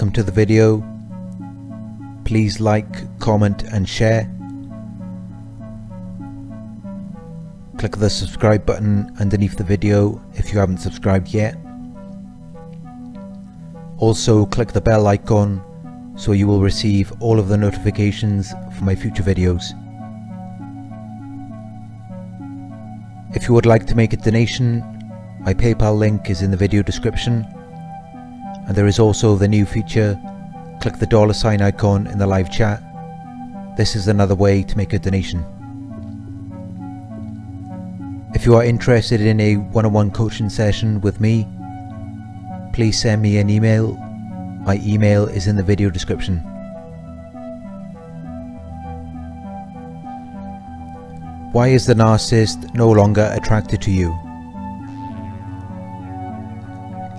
welcome to the video. Please like, comment and share. Click the subscribe button underneath the video if you haven't subscribed yet. Also click the bell icon so you will receive all of the notifications for my future videos. If you would like to make a donation, my PayPal link is in the video description and there is also the new feature, click the dollar sign icon in the live chat. This is another way to make a donation. If you are interested in a one-on-one -on -one coaching session with me, please send me an email. My email is in the video description. Why is the narcissist no longer attracted to you?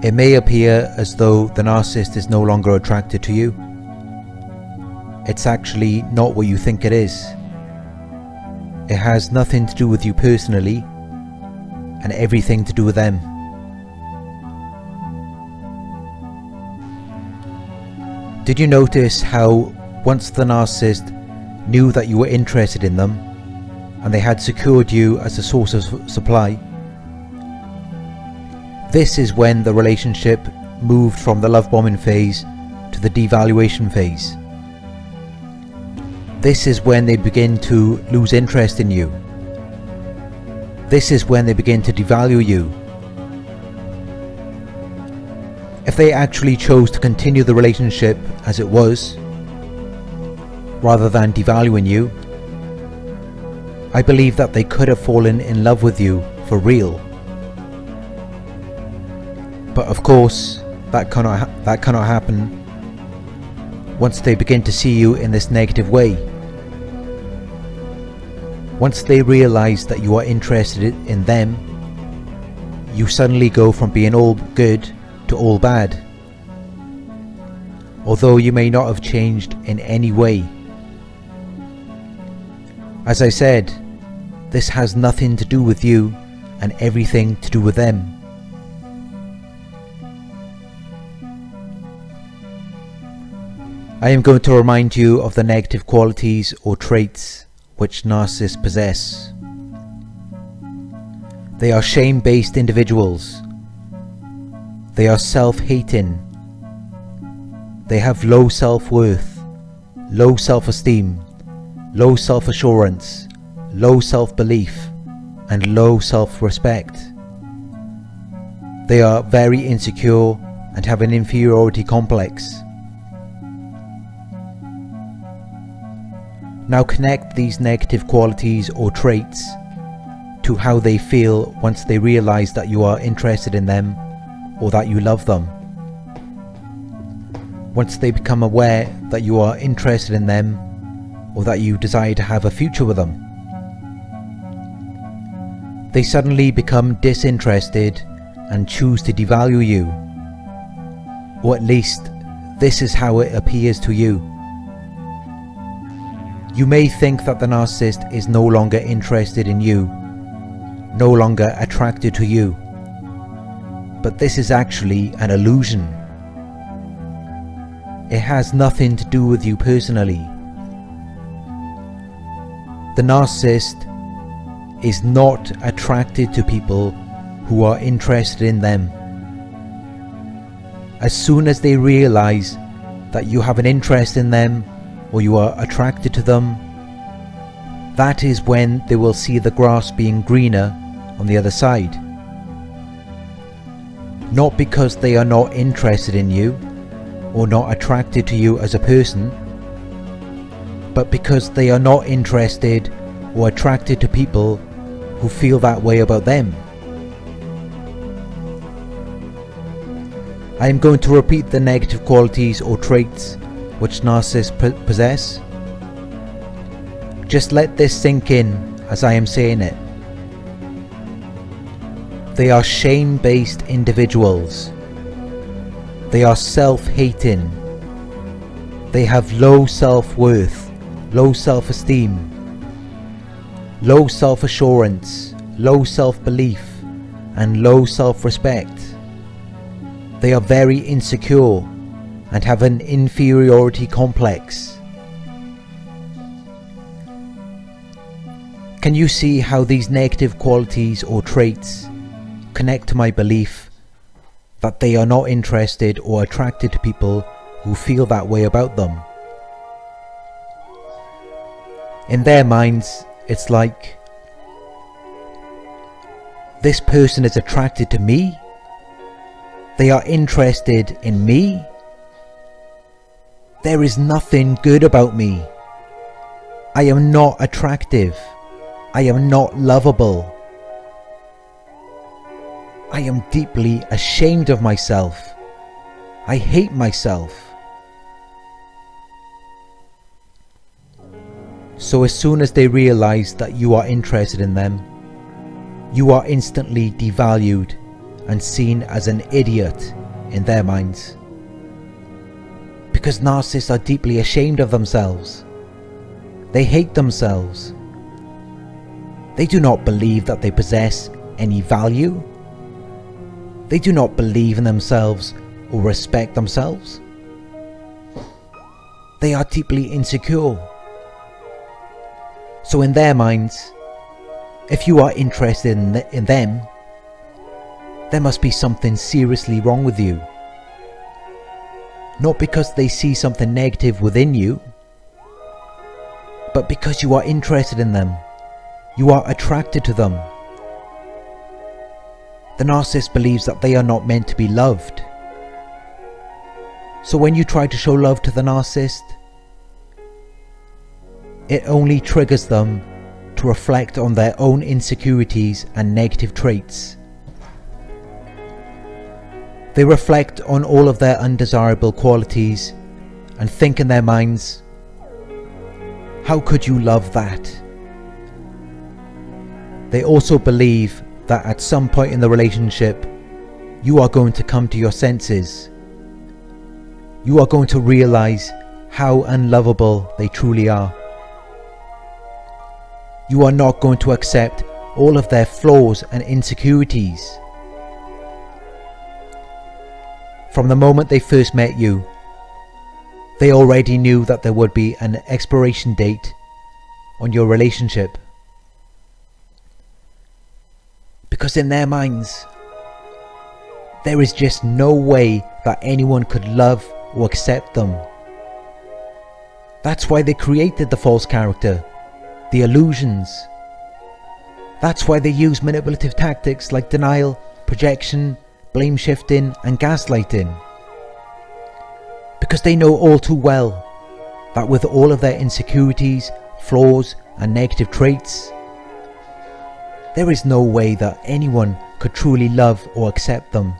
It may appear as though the narcissist is no longer attracted to you. It's actually not what you think it is. It has nothing to do with you personally and everything to do with them. Did you notice how once the narcissist knew that you were interested in them and they had secured you as a source of supply, this is when the relationship moved from the love bombing phase to the devaluation phase. This is when they begin to lose interest in you this is when they begin to devalue you. If they actually chose to continue the relationship as it was, rather than devaluing you, I believe that they could have fallen in love with you for real. But of course, that cannot, that cannot happen once they begin to see you in this negative way. Once they realize that you are interested in them, you suddenly go from being all good to all bad. Although you may not have changed in any way. As I said, this has nothing to do with you and everything to do with them. I am going to remind you of the negative qualities or traits which narcissists possess. They are shame-based individuals. They are self-hating. They have low self-worth, low self-esteem, low self-assurance, low self-belief, and low self-respect. They are very insecure and have an inferiority complex. Now connect these negative qualities or traits to how they feel once they realize that you are interested in them or that you love them. Once they become aware that you are interested in them or that you desire to have a future with them. They suddenly become disinterested and choose to devalue you. Or at least, this is how it appears to you. You may think that the narcissist is no longer interested in you, no longer attracted to you, but this is actually an illusion. It has nothing to do with you personally. The narcissist is not attracted to people who are interested in them. As soon as they realize that you have an interest in them or you are attracted to them, that is when they will see the grass being greener on the other side. Not because they are not interested in you or not attracted to you as a person, but because they are not interested or attracted to people who feel that way about them. I am going to repeat the negative qualities or traits which narcissists possess. Just let this sink in as I am saying it. They are shame-based individuals. They are self-hating. They have low self-worth, low self-esteem, low self-assurance, low self-belief, and low self-respect. They are very insecure and have an inferiority complex. Can you see how these negative qualities or traits connect to my belief that they are not interested or attracted to people who feel that way about them? In their minds, it's like this person is attracted to me, they are interested in me. There is nothing good about me. I am not attractive. I am not lovable. I am deeply ashamed of myself. I hate myself. So as soon as they realize that you are interested in them, you are instantly devalued and seen as an idiot in their minds. Because narcissists are deeply ashamed of themselves. They hate themselves. They do not believe that they possess any value. They do not believe in themselves or respect themselves. They are deeply insecure. So in their minds, if you are interested in, th in them, there must be something seriously wrong with you. Not because they see something negative within you, but because you are interested in them. You are attracted to them. The narcissist believes that they are not meant to be loved. So when you try to show love to the narcissist, it only triggers them to reflect on their own insecurities and negative traits. They reflect on all of their undesirable qualities and think in their minds, how could you love that? They also believe that at some point in the relationship, you are going to come to your senses. You are going to realize how unlovable they truly are. You are not going to accept all of their flaws and insecurities. From the moment they first met you, they already knew that there would be an expiration date on your relationship. Because in their minds, there is just no way that anyone could love or accept them. That's why they created the false character, the illusions. That's why they use manipulative tactics like denial, projection, blame shifting and gaslighting. Because they know all too well that with all of their insecurities, flaws and negative traits, there is no way that anyone could truly love or accept them.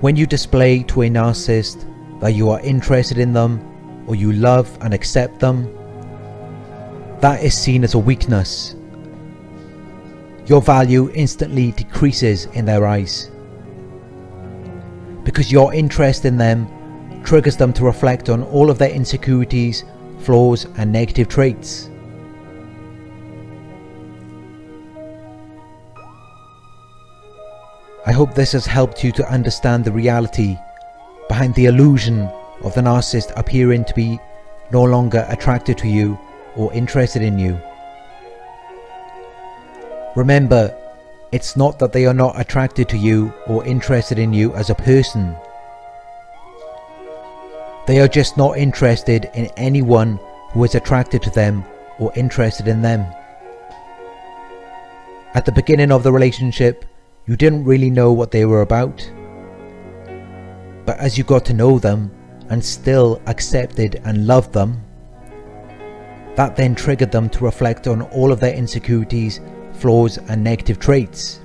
When you display to a narcissist that you are interested in them or you love and accept them, that is seen as a weakness. Your value instantly decreases in their eyes. Because your interest in them triggers them to reflect on all of their insecurities, flaws and negative traits. I hope this has helped you to understand the reality behind the illusion of the narcissist appearing to be no longer attracted to you or interested in you. Remember, it's not that they are not attracted to you or interested in you as a person. They are just not interested in anyone who is attracted to them or interested in them. At the beginning of the relationship, you didn't really know what they were about. But as you got to know them and still accepted and loved them, that then triggered them to reflect on all of their insecurities, flaws and negative traits.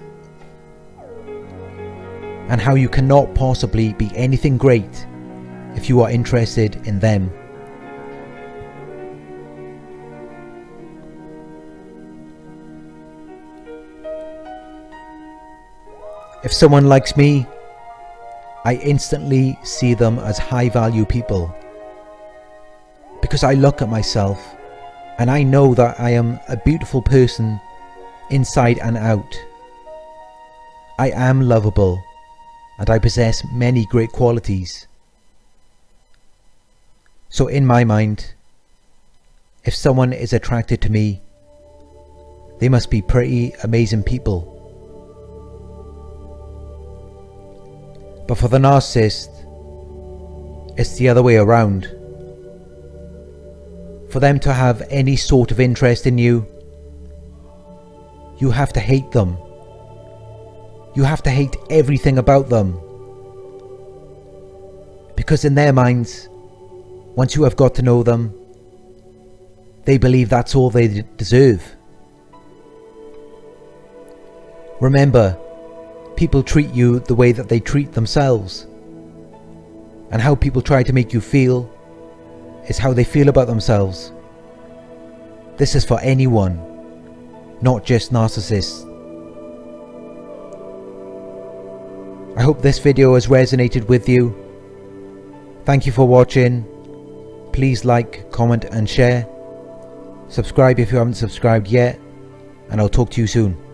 And how you cannot possibly be anything great if you are interested in them. If someone likes me, I instantly see them as high value people. Because I look at myself and I know that I am a beautiful person inside and out. I am lovable and I possess many great qualities. So in my mind, if someone is attracted to me, they must be pretty amazing people. But for the narcissist, it's the other way around. For them to have any sort of interest in you, you have to hate them. You have to hate everything about them. Because in their minds, once you have got to know them, they believe that's all they deserve. Remember, people treat you the way that they treat themselves. And how people try to make you feel is how they feel about themselves. This is for anyone, not just narcissists. I hope this video has resonated with you. Thank you for watching. Please like, comment and share. Subscribe if you haven't subscribed yet. And I'll talk to you soon.